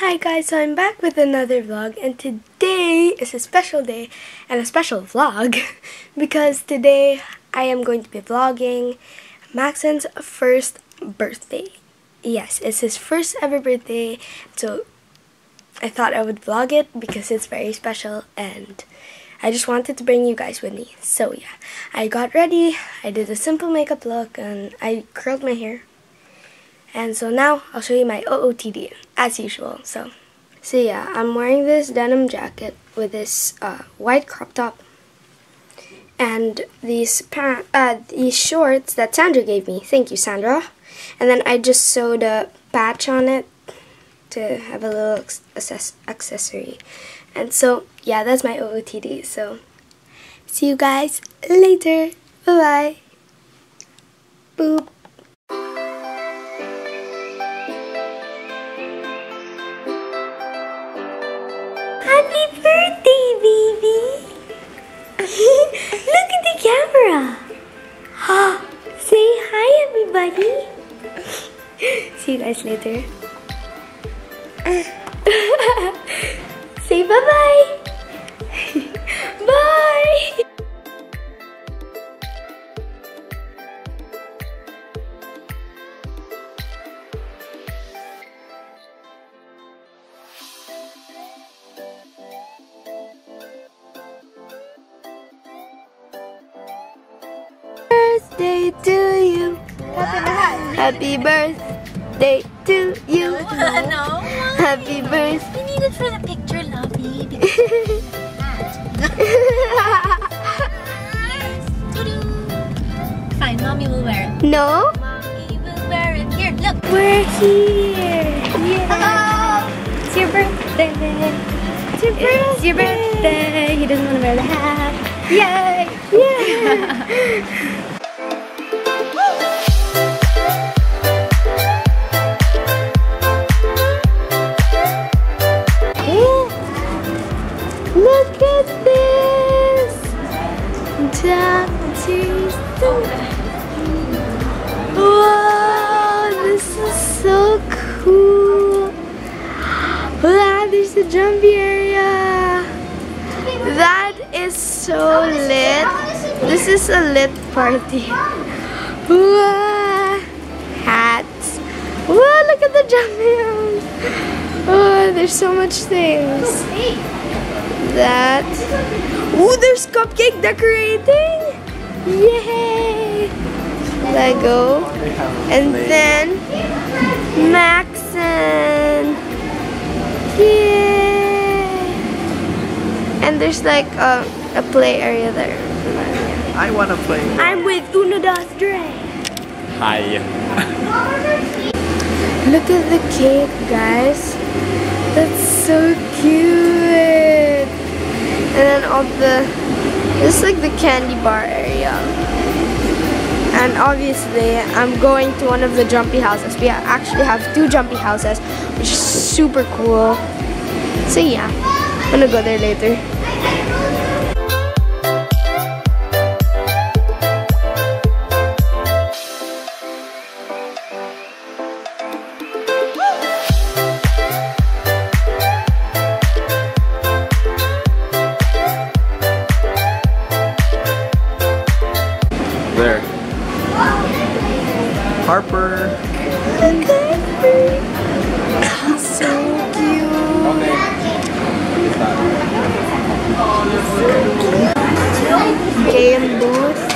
Hi guys, so I'm back with another vlog and today is a special day and a special vlog because today I am going to be vlogging Maxen's first birthday. Yes, it's his first ever birthday so I thought I would vlog it because it's very special and I just wanted to bring you guys with me. So yeah, I got ready, I did a simple makeup look and I curled my hair and so now I'll show you my OOTD as usual. So, so yeah, I'm wearing this denim jacket with this uh, white crop top and these uh, these shorts that Sandra gave me. Thank you, Sandra. And then I just sewed a patch on it to have a little accessory. And so, yeah, that's my OOTD. So, see you guys later. Bye-bye. Boop. Guys later. Say bye-bye. bye. birthday to you. Happy birthday to you. no. Happy birthday. We need it for the picture, lovey. Fine, mommy will wear it. No? Mommy will wear it. Here, look. We're here. Yeah. Hello. It's your birthday. It's your birthday. It's your birthday. He doesn't want to wear the hat. Yay. Yeah. A jumpy area. That is so lit. This is a lit party. Wow. Hats. Wow, look at the jumpy. Oh, there's so much things that. Oh, there's cupcake decorating! Yay! Lego. And then Maxen. Yay! And there's like a, a play area there. I want to play. I'm with Uno Dos Dre. Hi. Look at the cake, guys. That's so cute. And then all the, this is like the candy bar area. And obviously, I'm going to one of the jumpy houses. We actually have two jumpy houses, which is super cool. So yeah, I'm gonna go there later. There. Harper. So Game booth.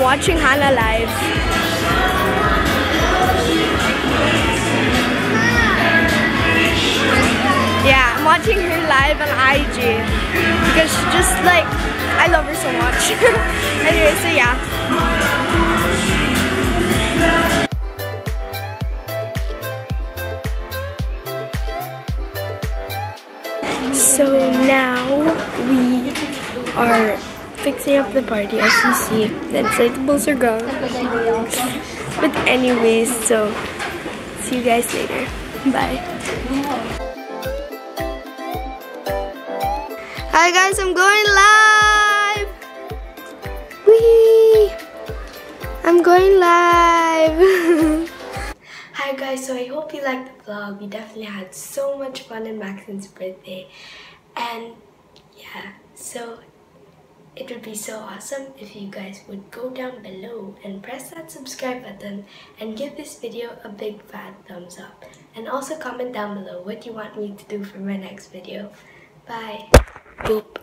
Watching Hannah live. Yeah, I'm watching her live on IG because she just like I love her so much. anyway, so yeah. So now we are fixing up the party as you see. The inflatables are gone. But anyways, so see you guys later. Bye. Hi guys, I'm going live. Wee! I'm going live. Hi guys, so I hope you liked the vlog. We definitely had so much fun in Maxen's birthday. And yeah, so it would be so awesome if you guys would go down below and press that subscribe button and give this video a big fat thumbs up. And also comment down below what you want me to do for my next video. Bye. Boop.